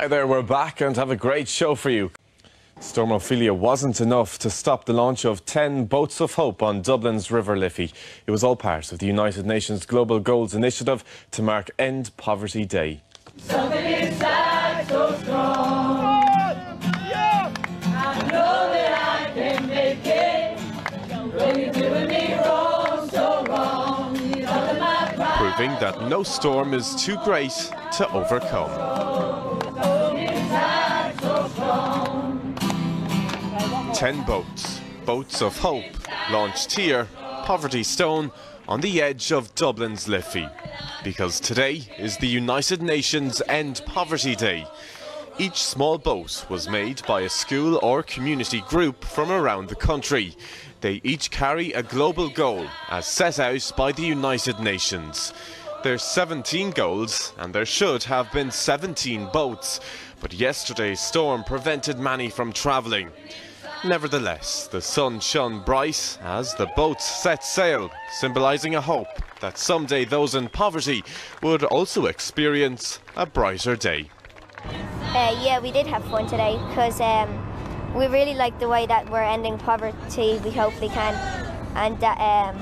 Hi there, we're back and have a great show for you. Storm Ophelia wasn't enough to stop the launch of 10 boats of hope on Dublin's River Liffey. It was all part of the United Nations Global Goals Initiative to mark End Poverty Day. Something inside so strong. I know that I can make it. When you're doing me wrong, so wrong. All of my pride. Proving that no storm is too great to overcome. Ten boats, boats of hope, launched here, Poverty Stone, on the edge of Dublin's Liffey. Because today is the United Nations End Poverty Day. Each small boat was made by a school or community group from around the country. They each carry a global goal as set out by the United Nations. There's 17 goals and there should have been 17 boats, but yesterday's storm prevented many from travelling. Nevertheless, the sun shone bright as the boats set sail, symbolising a hope that someday those in poverty would also experience a brighter day. Uh, yeah, we did have fun today because um, we really like the way that we're ending poverty. We hopefully can, and that um,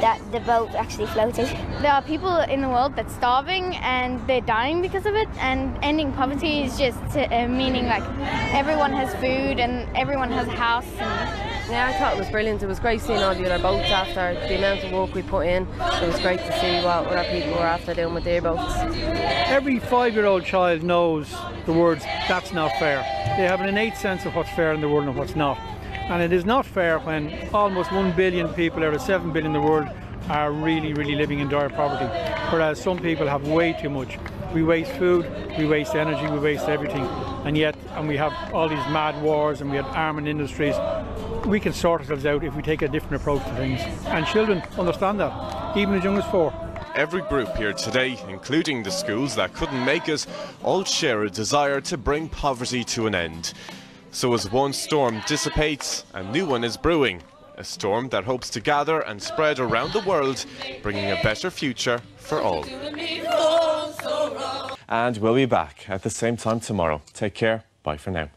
that the boat actually floated. There are people in the world that's starving and they're dying because of it. And ending poverty is just uh, meaning like everyone has food and everyone has a house. And Yeah, I thought it was brilliant. It was great seeing all the other boats after the amount of work we put in. It was great to see what other people were after doing with their boats. Every five-year-old child knows the words "that's not fair." They have an innate sense of what's fair in the world and what's not. And it is not fair when almost one billion people out of seven billion in the world are really, really living in dire poverty, whereas some people have way too much. We waste food, we waste energy, we waste everything, and yet, and we have all these mad wars, and we have armament industries. We can sort ourselves out if we take a different approach to things, and children understand that, even as young as four. Every group here today, including the schools that couldn't make it, all share a desire to bring poverty to an end. So as one storm dissipates, a new one is brewing. A storm that hopes to gather and spread around the world, bringing a better future for all. And we'll be back at the same time tomorrow. Take care. Bye for now.